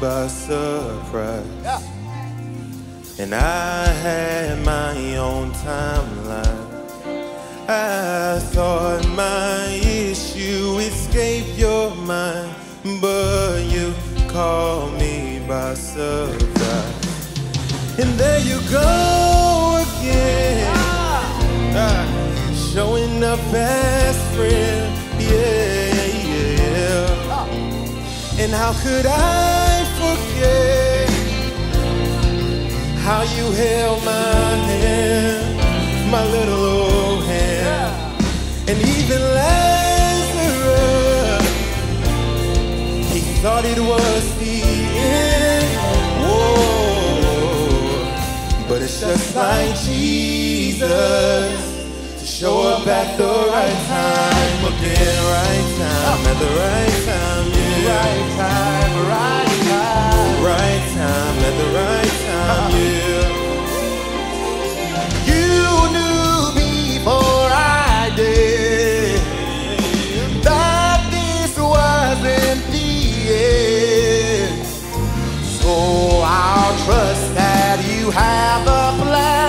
by surprise. Yeah. And I had my own timeline. I thought my issue escaped your mind, but you call me by surprise. And there you go again, ah. Ah, showing up as friend, yeah, yeah. Ah. And how could I? yeah. How you held my hand, my little old hand, and even Lazarus, he thought it was the end. Whoa, but it's just like Jesus to show up at the right time again, right time, at the right time, yeah. right time, right. time right time, at the right time, you. You knew before I did that this wasn't the end. So I'll trust that you have a plan.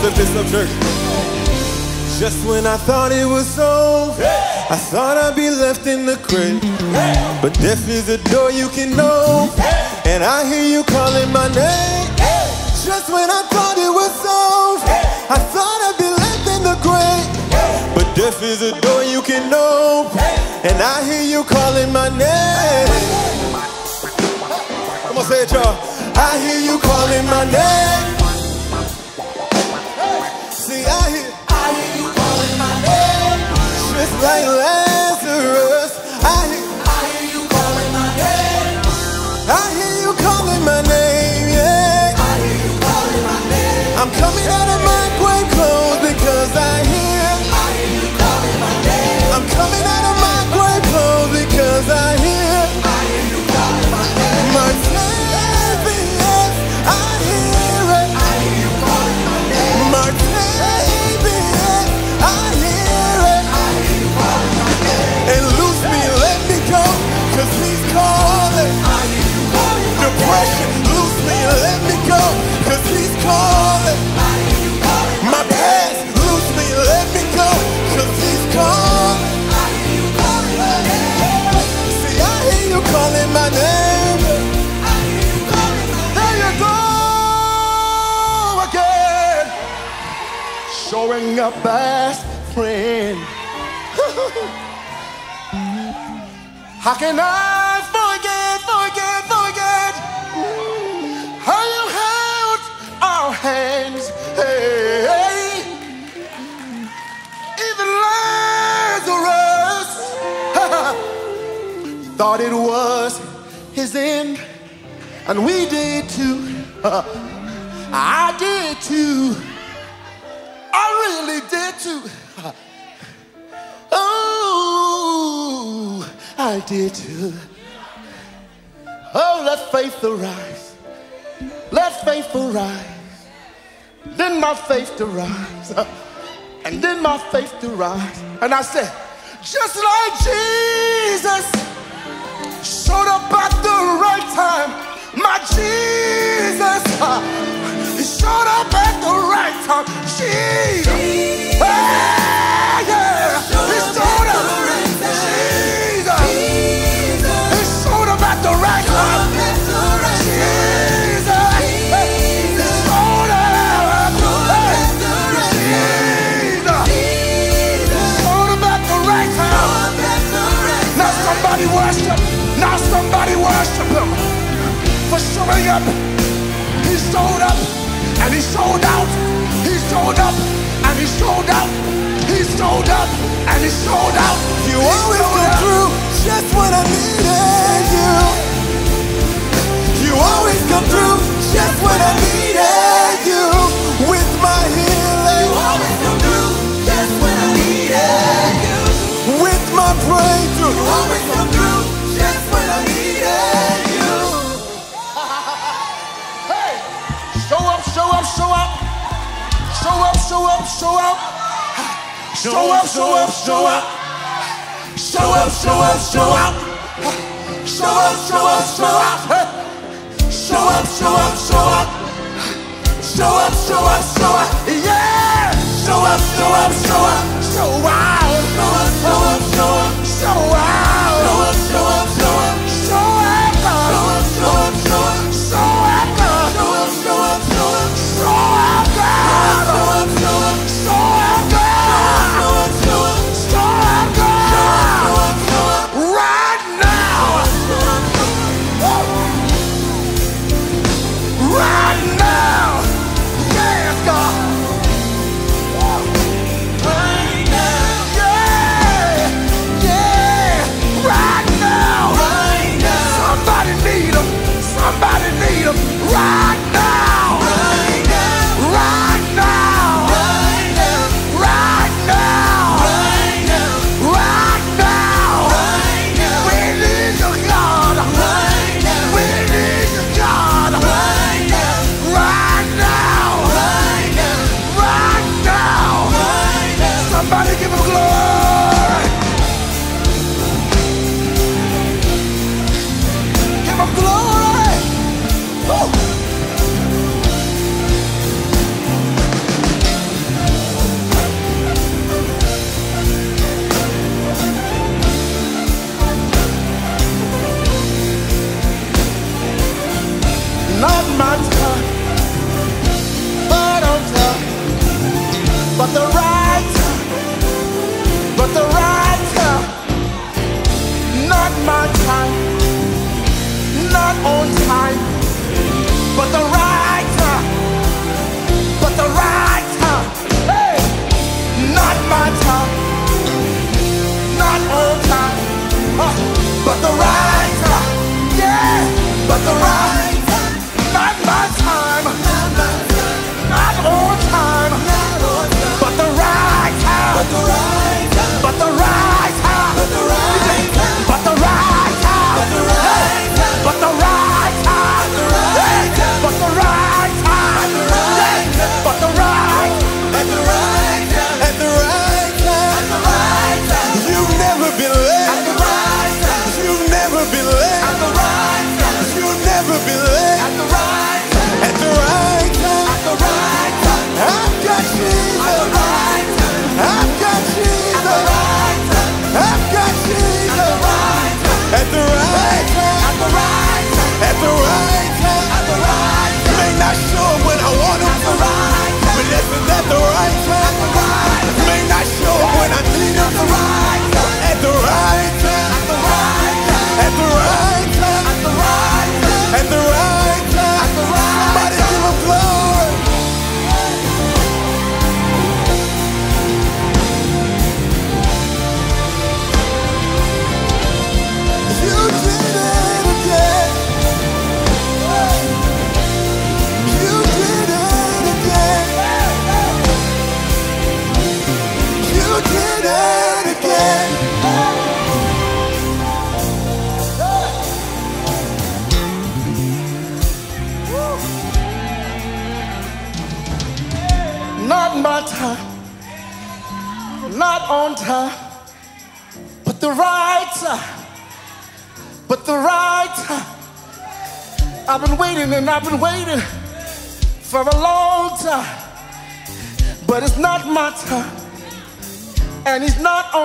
Church. Just when I thought it was over, I thought I'd be left in the grave. But death is a door you can open, and I hear you calling my name. Just when I thought it was over, I thought I'd be left in the grave. But death is a door you can open, and I hear you calling my name. Come on, say it, y'all. I hear you calling my name. Just like showing up as friend. How can I forget, forget, forget how you held our hands? Hey, even Lazarus thought it was his end, and we did too. I did too. I really did too. Oh, I did too. Oh, let faith arise. Let faith arise. Then my faith to rise. And then my faith to rise. And I said, just like Jesus showed up at the right time. My Jesus, showed up at the right time. Jesus, Ah, yeah, he showed up. At the right time. Worship. Now somebody worship him for showing up. He showed up and he showed out. Showed up and he showed up. He showed up and he showed out. You He always come up. through just when I needed you. You always come through just when I needed you. With my healing. You always come through just when I needed you. With my breakthrough. You always Show up, show up, show up. Show up, show up, show up. Show up, show up, show up. Show up, show up, show up. Show up, show up, show up. Show up, show up, up. Yeah. Show up, show up, show up. Show up, show up, show up. Show out. Show up,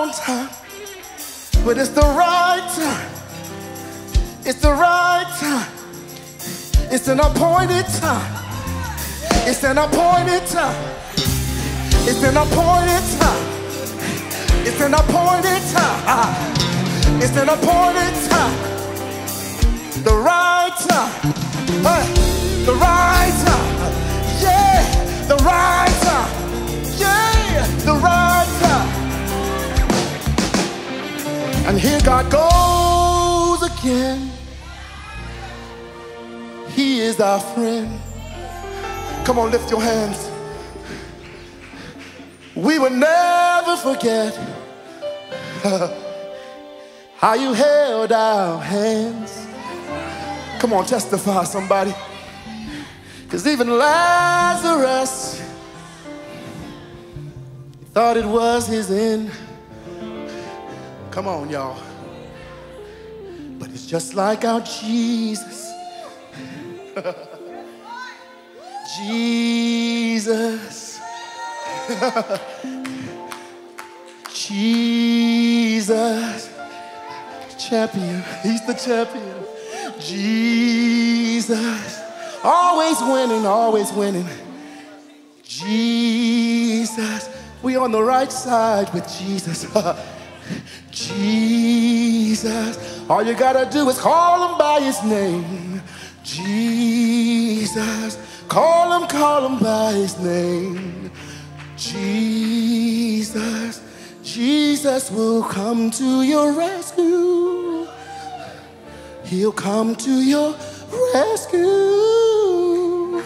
on time, but it's the right time. It's the right time. It's an appointed time. It's an appointed time. It's an appointed time. It's an appointed time. It's an appointed time. The right time. Hey, the right time. Yeah, the right time. Yeah, the right And here God goes again. He is our friend. Come on, lift your hands. We will never forget how you held our hands. Come on, testify, somebody. Because even Lazarus thought it was his end. Come on, y'all. But it's just like our Jesus. Jesus. Jesus. Champion. He's the champion. Jesus. Always winning, always winning. Jesus. We on the right side with Jesus. Jesus. All you gotta do is call him by his name. Jesus. Call him, call him by his name. Jesus. Jesus will come to your rescue. He'll come to your rescue.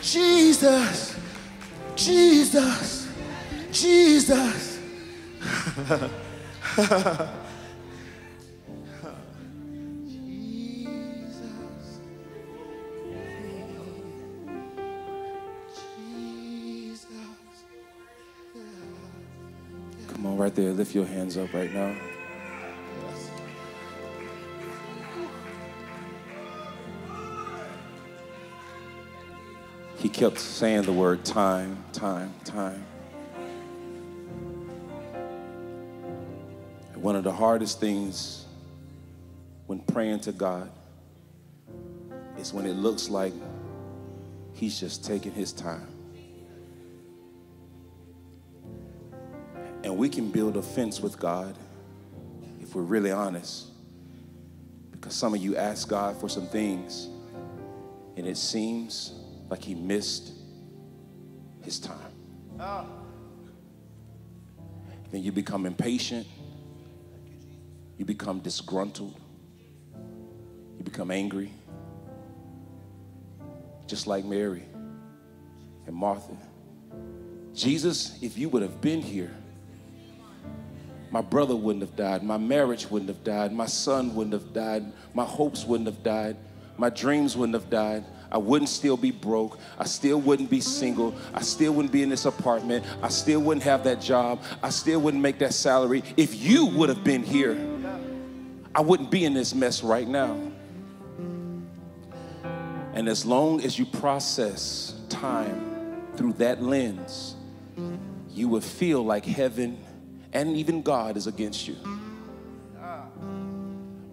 Jesus. Jesus. Jesus. Come on, right there. Lift your hands up right now. He kept saying the word time, time, time. One of the hardest things when praying to God is when it looks like He's just taking his time. And we can build a fence with God if we're really honest. Because some of you ask God for some things, and it seems like He missed His time. Ah. Then you become impatient, you become disgruntled, you become angry, just like Mary and Martha. Jesus, if you would have been here, my brother wouldn't have died. My marriage wouldn't have died. My son wouldn't have died. My hopes wouldn't have died. My dreams wouldn't have died. I wouldn't still be broke. I still wouldn't be single. I still wouldn't be in this apartment. I still wouldn't have that job. I still wouldn't make that salary. If you would have been here, I wouldn't be in this mess right now. And as long as you process time through that lens, you will feel like heaven and even God is against you.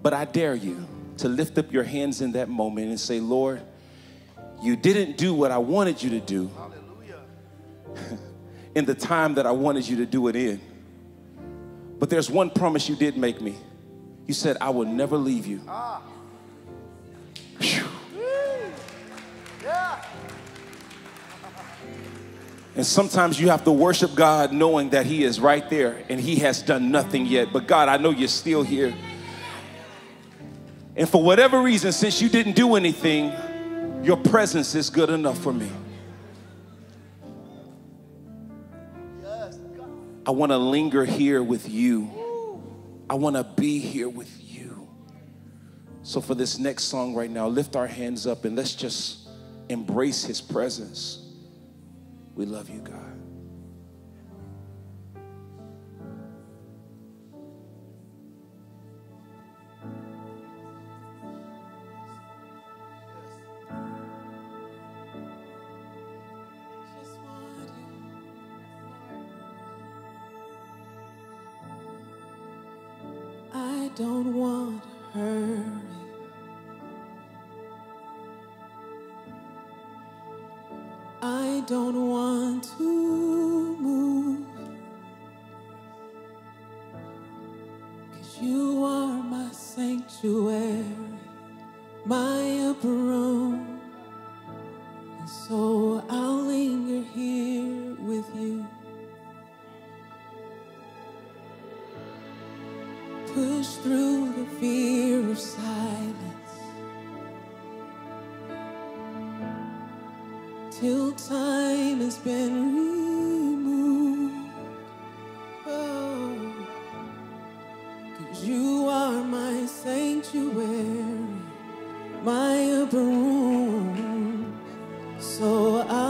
But I dare you to lift up your hands in that moment and say, Lord, you didn't do what I wanted you to do in the time that I wanted you to do it in. But there's one promise you did make me. You said, I will never leave you. Phew. And sometimes you have to worship God knowing that He is right there and He has done nothing yet. But God, I know you're still here. And for whatever reason, since you didn't do anything, your presence is good enough for me. I want to linger here with you. I want to be here with you. So, for this next song right now, lift our hands up and let's just embrace His presence. We love you, God. So I'll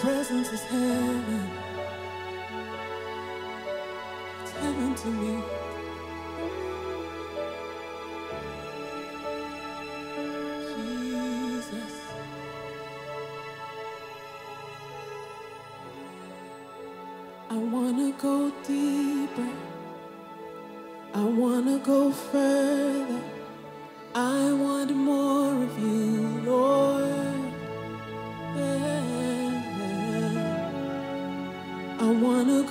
presence is heaven. It's heaven to me. Jesus. I wanna go deeper. I wanna go further. I want more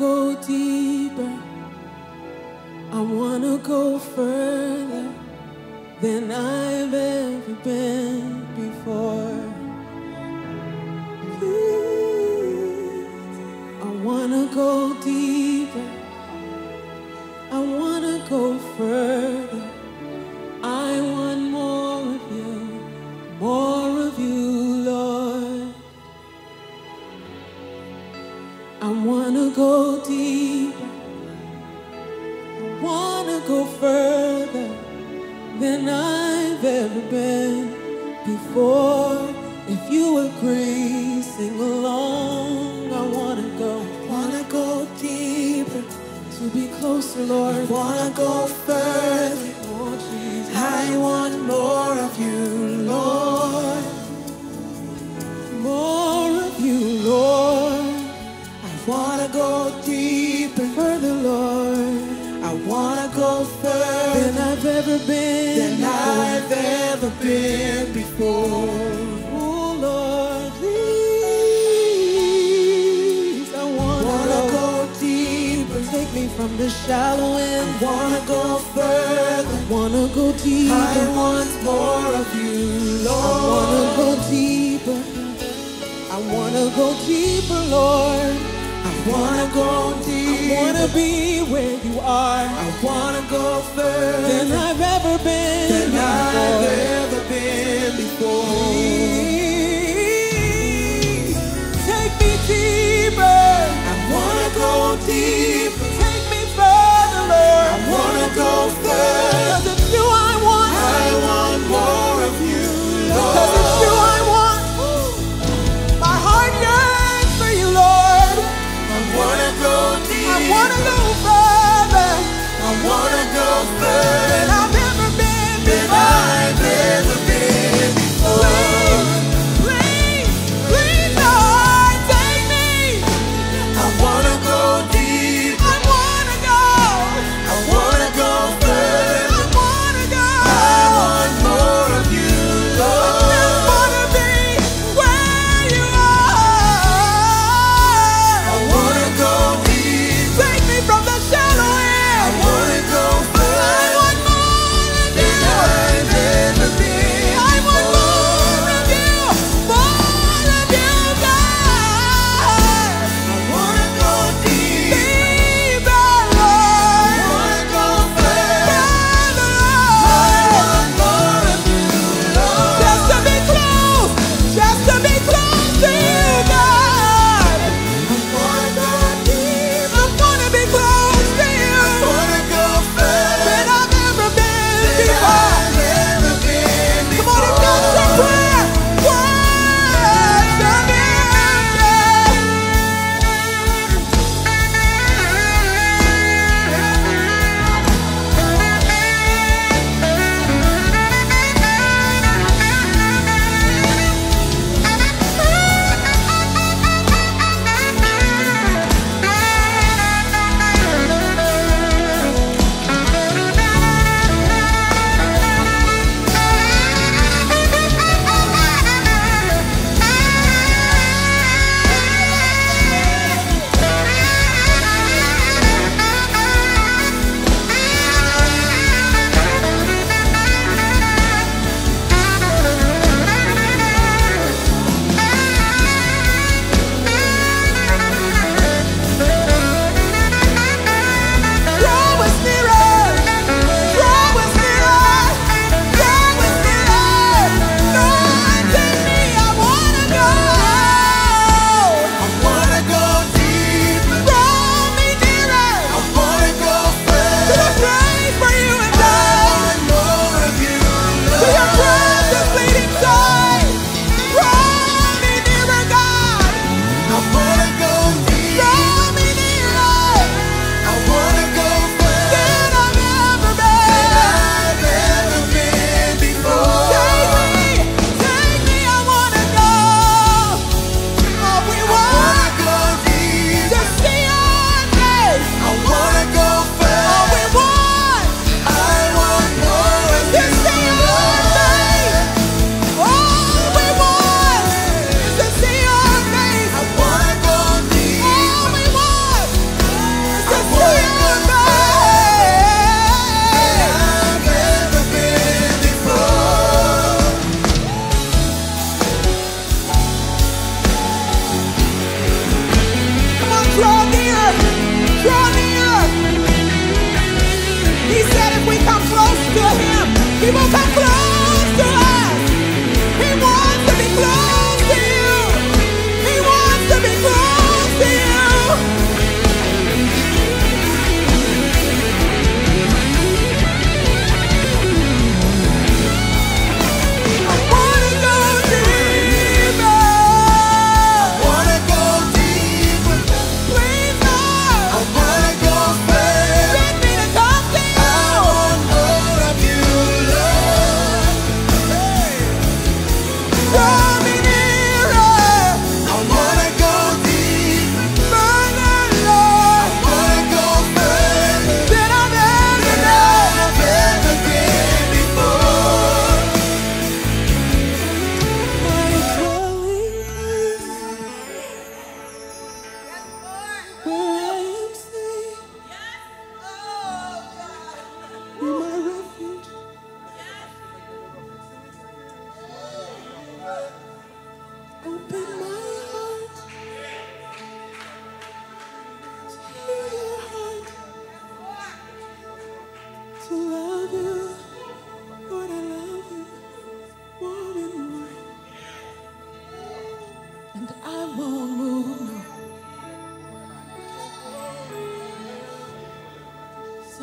go deeper. I wanna go further than I've ever been before. Please, I wanna go deeper. Closer, Lord. Wanna go further. I want more of you, Lord. More of you, Lord. I wanna go deeper, Further, Lord, I wanna go further than I've ever been. than. I've ever been before. From the shallow end. wanna go further. Wanna go deeper. I want more of you, Lord. I wanna go deeper. I wanna go deeper, Lord. I wanna go deeper. I wanna be where you are I wanna go further than I've ever been. than I've ever been before. Go further. 'Cause it's you I want. I want more of you, Lord. Because it's you I want. My heart yearns for you, Lord. I wanna go deeper. I wanna go further I wanna go further 举报他不了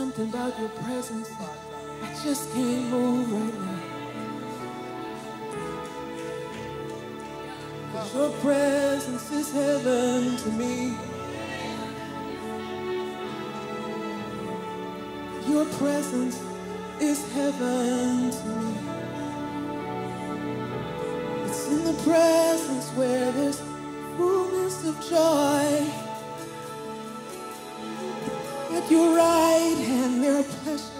Something about your presence, I just can't move right now. 'Cause your presence is heaven to me. Your presence is heaven to me. It's in the presence where there's fullness of joy. At your right hand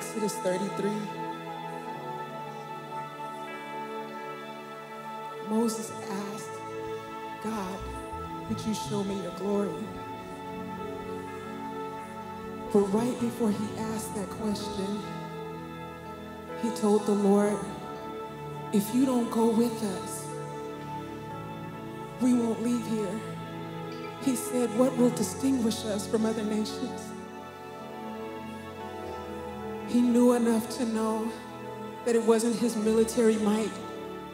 Exodus 33, Moses asked God, Would you show me your glory? But right before he asked that question, he told the Lord, If you don't go with us, we won't leave here. He said, What will distinguish us from other nations? He knew enough to know that it wasn't his military might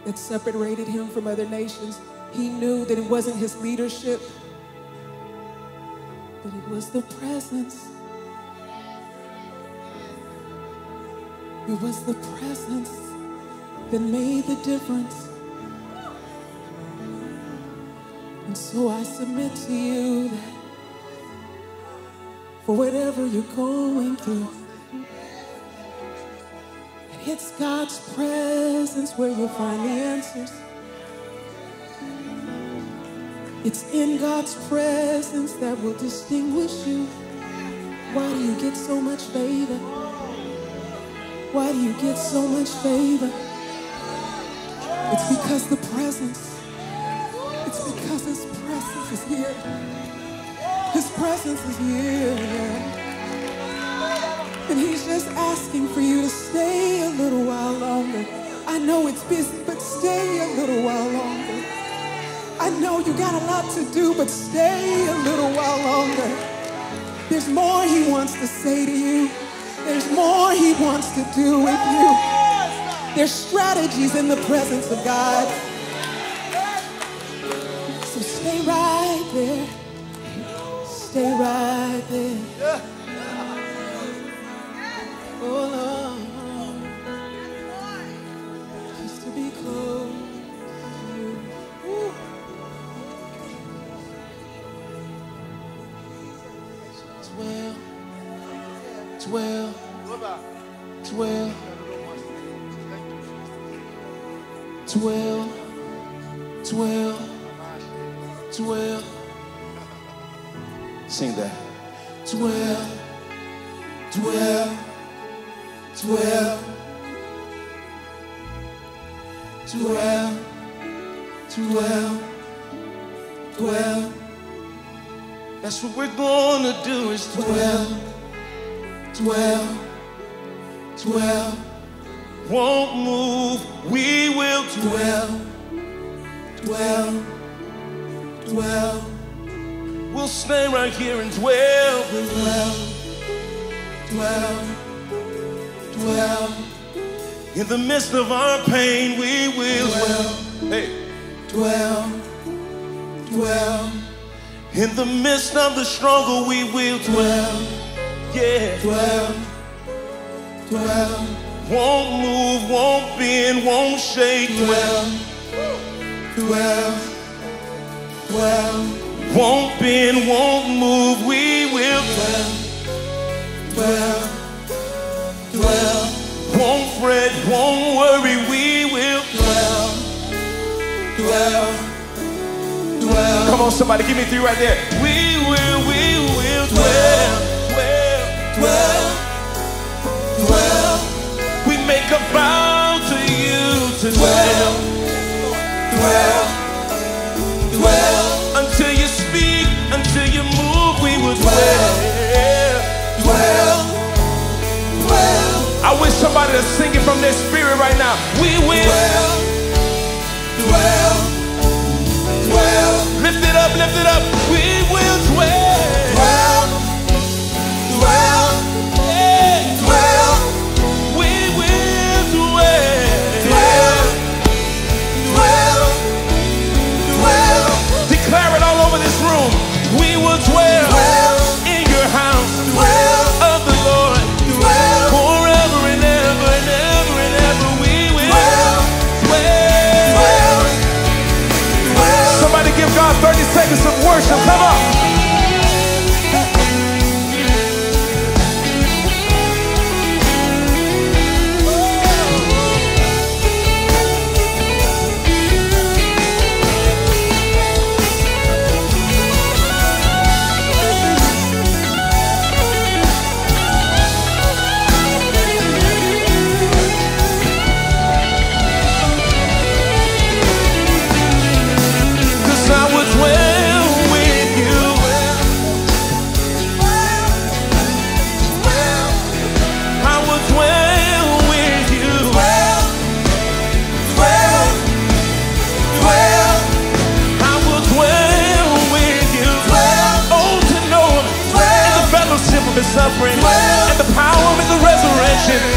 that separated him from other nations. He knew that it wasn't his leadership, but it was the presence. It was the presence that made the difference. And so I submit to you that for whatever you're going through, it's God's presence where you'll find the answers. It's in God's presence that will distinguish you. Why do you get so much favor? Why do you get so much favor? It's because the presence. It's because His presence is here. His presence is here. And He's just asking for you to stay a little while longer. I know it's busy, but stay a little while longer. I know you got a lot to do, but stay a little while longer. There's more He wants to say to you. There's more He wants to do with you. There's strategies in the presence of God. So stay right there. Stay right there. Dwell, dwell, dwell, dwell, dwell, That's what we're gonna do is dwell, dwell, dwell, won't move. We will dwell, dwell, dwell, We'll stay right here and dwell. dwell, dwell, dwell, In the midst of our pain, we will dwell, Hey. dwell, dwell, In the midst of the struggle, we will dwell. Yeah. dwell, dwell. Won't move, won't bend, won't shake. dwell, dwell, dwell, Won't bend, won't move. We will dwell, dwell, dwell, Won't fret, won't worry. We will dwell, dwell, dwell, Come on, somebody, give me three right there. We will, we will dwell. Dwell. dwell, dwell, We make a vow to you to dwell. dwell, dwell, Until suffering well, and the power of the resurrection.